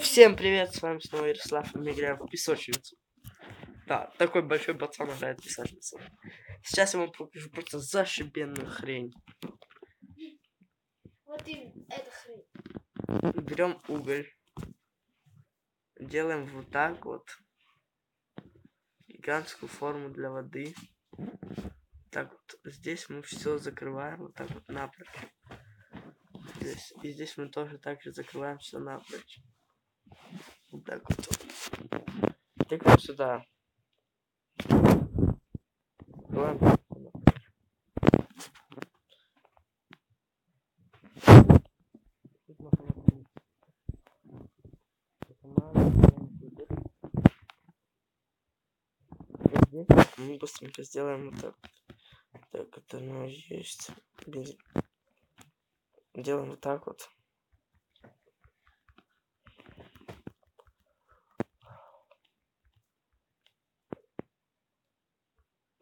Всем привет, с вами снова Ярослав, и мы играем в песочницу. Да, такой большой пацан играет в песочницу. Сейчас я вам покажу просто зашибенную хрень. Вот и эта хрень. Берем уголь. Делаем вот так вот. Гигантскую форму для воды. Так вот, здесь мы все закрываем вот так вот напрочь. Здесь. И здесь мы тоже так же закрываем все напрочь. Вот так вот. Тыкаем сюда. Мы быстренько сделаем вот так. Так, это оно есть. Делаем вот так вот.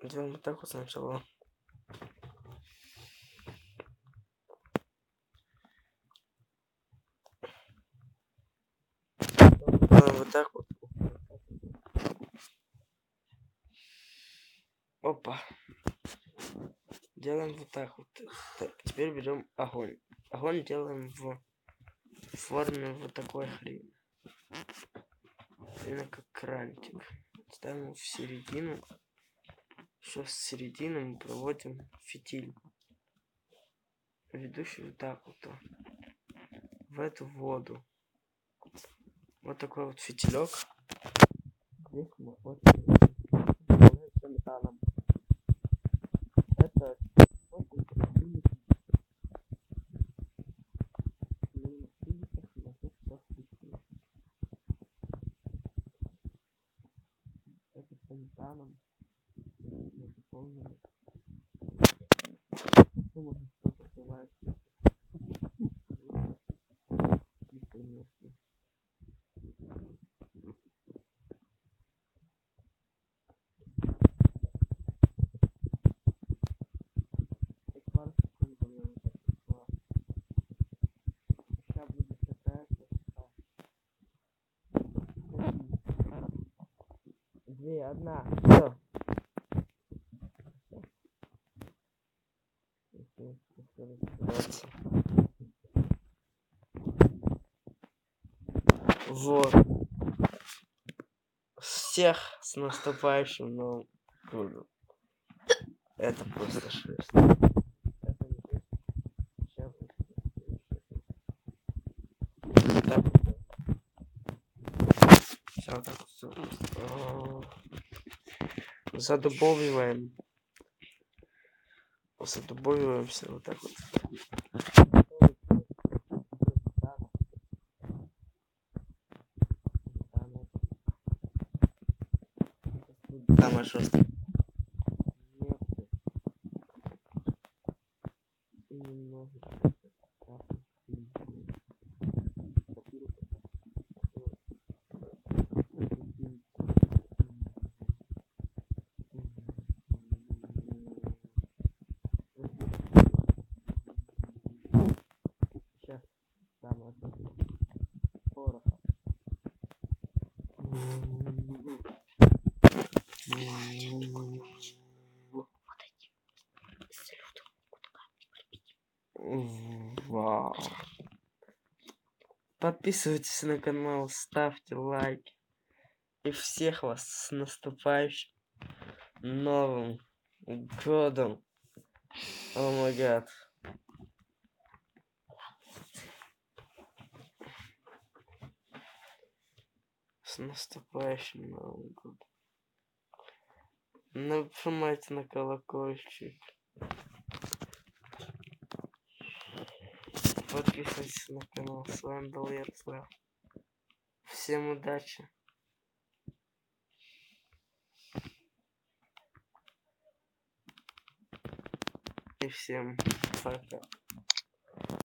Делаем вот так вот сначала. Вот так вот. Опа. Делаем вот так вот. Так, теперь берем огонь. Огонь делаем в форме вот такой хрени. Именно как крантик. Ставим в середину. Сейчас с середины мы проводим фитиль. Ведущий вот так вот. В эту воду. Вот такой вот фитилек. Вот металлом. Это. Это. Красота. Две, одна, все. Вот. Всех с наступающим Новым годом. Это просто шесть. Это не шесть. Ща будет шесть. Так вот. Всё, вот так вот всё. А, Задубовываем. Задубовываем все вот так вот. Самое жесткое. И Подписывайтесь на канал, ставьте лайки. И всех вас с наступающим Новым годом. О май гад. С наступающим Новым годом. Нажимайте на колокольчик. Подписывайтесь на канал. С вами был Ярослав. Всем удачи. И всем пока.